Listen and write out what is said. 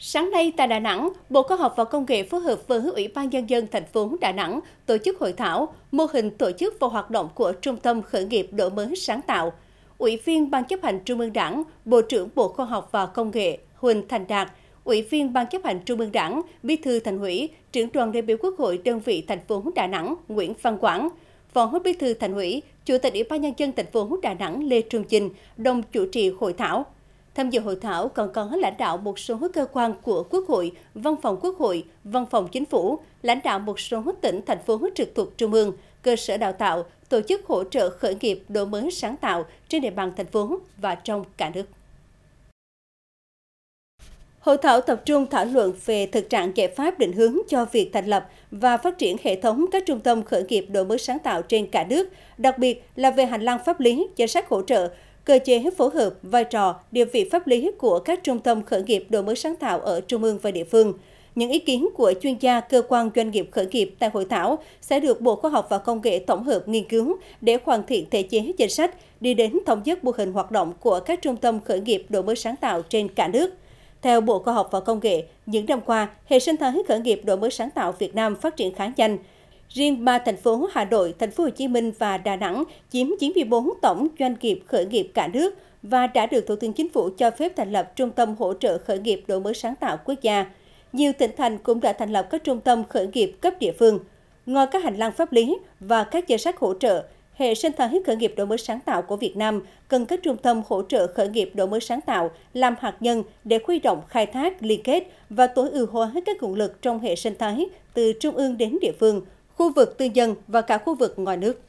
Sáng nay tại Đà Nẵng, Bộ Khoa học và Công nghệ phối hợp với Ủy ban Nhân dân thành phố Đà Nẵng tổ chức hội thảo mô hình tổ chức và hoạt động của Trung tâm Khởi nghiệp đổi mới sáng tạo. Ủy viên Ban chấp hành Trung ương Đảng, Bộ trưởng Bộ Khoa học và Công nghệ Huỳnh Thành Đạt, Ủy viên Ban chấp hành Trung ương Đảng, Bí thư Thành ủy, trưởng đoàn đại biểu Quốc hội đơn vị thành phố Đà Nẵng Nguyễn Văn Quảng, Phó Bí thư Thành ủy, Chủ tịch Ủy ban nhân dân thành phố Đà Nẵng Lê Trung Chinh đồng chủ trì hội thảo. Tham dự hội thảo còn có lãnh đạo một số cơ quan của Quốc hội, Văn phòng Quốc hội, Văn phòng Chính phủ, lãnh đạo một số tỉnh, thành phố trực thuộc Trung ương, cơ sở đào tạo, tổ chức hỗ trợ khởi nghiệp đổi mới sáng tạo trên địa bàn thành phố và trong cả nước. Hội thảo tập trung thảo luận về thực trạng giải pháp định hướng cho việc thành lập và phát triển hệ thống các trung tâm khởi nghiệp đổi mới sáng tạo trên cả nước, đặc biệt là về hành lang pháp lý, chính sách hỗ trợ, cơ chế phối hợp, vai trò, địa vị pháp lý của các trung tâm khởi nghiệp đổi mới sáng tạo ở trung ương và địa phương. Những ý kiến của chuyên gia cơ quan doanh nghiệp khởi nghiệp tại hội thảo sẽ được Bộ Khoa học và Công nghệ tổng hợp nghiên cứu để hoàn thiện thể chế chính sách, đi đến thống nhất mô hình hoạt động của các trung tâm khởi nghiệp đổi mới sáng tạo trên cả nước. Theo Bộ Khoa học và Công nghệ, những năm qua, hệ sinh thái khởi nghiệp đổi mới sáng tạo Việt Nam phát triển khá nhanh. Riêng ba thành phố Hà Nội, Thành phố Hồ Chí Minh và Đà Nẵng chiếm 94 tổng doanh nghiệp khởi nghiệp cả nước và đã được Thủ tướng Chính phủ cho phép thành lập trung tâm hỗ trợ khởi nghiệp đổi mới sáng tạo quốc gia. Nhiều tỉnh thành cũng đã thành lập các trung tâm khởi nghiệp cấp địa phương. Ngoài các hành lang pháp lý và các chính sách hỗ trợ, hệ sinh thái khởi nghiệp đổi mới sáng tạo của Việt Nam cần các trung tâm hỗ trợ khởi nghiệp đổi mới sáng tạo làm hạt nhân để huy động khai thác, liên kết và tối ưu hóa các nguồn lực trong hệ sinh thái từ trung ương đến địa phương, khu vực tư nhân và cả khu vực ngoài nước.